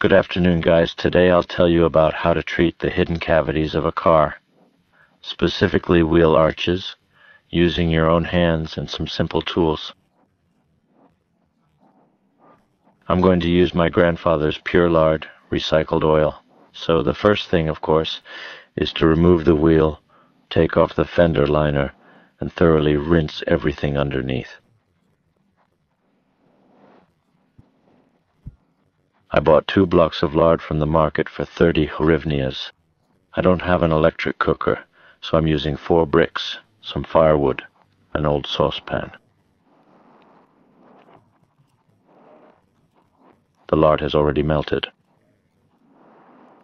Good afternoon, guys. Today I'll tell you about how to treat the hidden cavities of a car, specifically wheel arches, using your own hands and some simple tools. I'm going to use my grandfather's pure lard recycled oil. So the first thing, of course, is to remove the wheel, take off the fender liner, and thoroughly rinse everything underneath. I bought two blocks of lard from the market for 30 hryvnias. I don't have an electric cooker, so I'm using four bricks, some firewood, an old saucepan. The lard has already melted.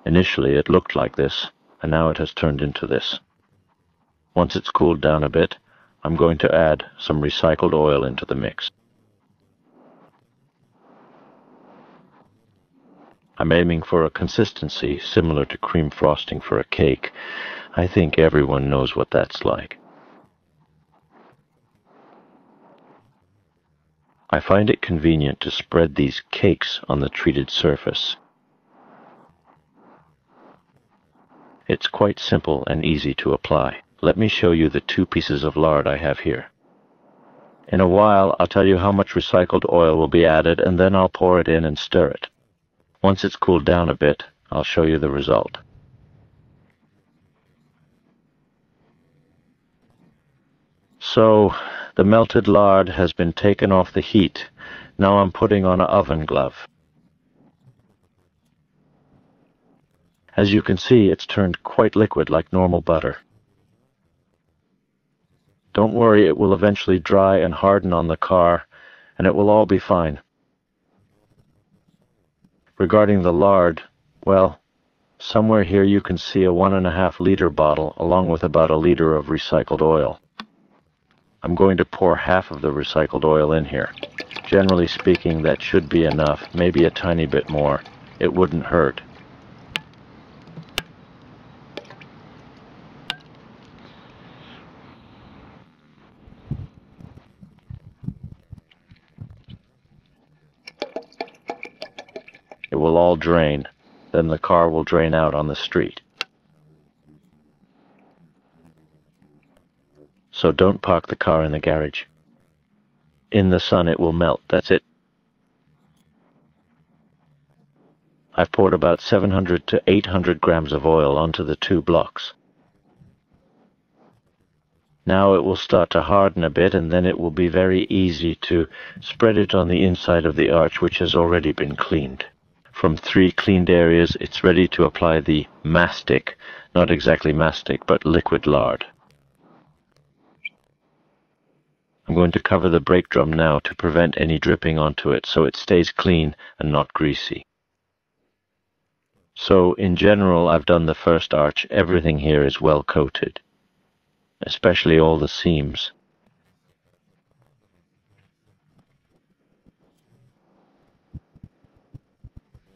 Initially it looked like this, and now it has turned into this. Once it's cooled down a bit, I'm going to add some recycled oil into the mix. I'm aiming for a consistency similar to cream frosting for a cake. I think everyone knows what that's like. I find it convenient to spread these cakes on the treated surface. It's quite simple and easy to apply. Let me show you the two pieces of lard I have here. In a while, I'll tell you how much recycled oil will be added, and then I'll pour it in and stir it. Once it's cooled down a bit, I'll show you the result. So, the melted lard has been taken off the heat. Now I'm putting on an oven glove. As you can see, it's turned quite liquid like normal butter. Don't worry, it will eventually dry and harden on the car, and it will all be fine. Regarding the lard, well, somewhere here you can see a one and a half liter bottle along with about a liter of recycled oil. I'm going to pour half of the recycled oil in here. Generally speaking, that should be enough, maybe a tiny bit more. It wouldn't hurt. It will all drain. Then the car will drain out on the street. So don't park the car in the garage. In the sun it will melt, that's it. I've poured about 700 to 800 grams of oil onto the two blocks. Now it will start to harden a bit and then it will be very easy to spread it on the inside of the arch which has already been cleaned. From three cleaned areas, it's ready to apply the mastic, not exactly mastic, but liquid lard. I'm going to cover the brake drum now to prevent any dripping onto it so it stays clean and not greasy. So in general I've done the first arch, everything here is well coated, especially all the seams.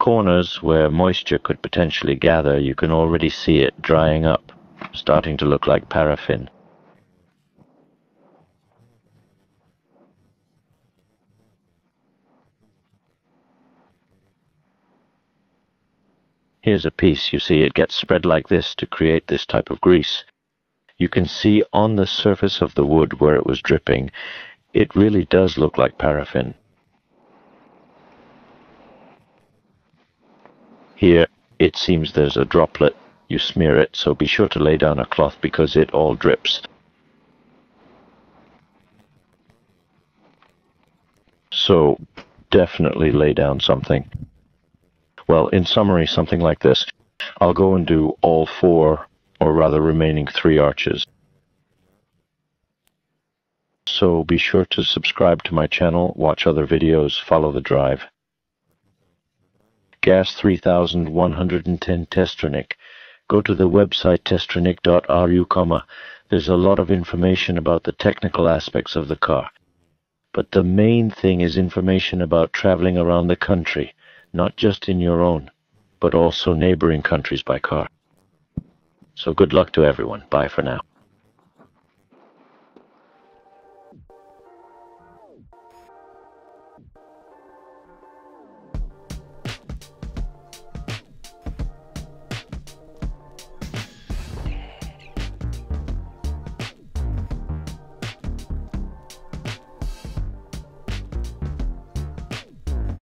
Corners where moisture could potentially gather, you can already see it drying up, starting to look like paraffin. Here's a piece, you see it gets spread like this to create this type of grease. You can see on the surface of the wood where it was dripping, it really does look like paraffin. Here, it seems there's a droplet. You smear it, so be sure to lay down a cloth because it all drips. So, definitely lay down something. Well, in summary, something like this. I'll go and do all four, or rather remaining three arches. So be sure to subscribe to my channel, watch other videos, follow the drive GAZ 3110 Testronic. Go to the website testronic.ru, there's a lot of information about the technical aspects of the car. But the main thing is information about traveling around the country, not just in your own, but also neighboring countries by car. So good luck to everyone. Bye for now.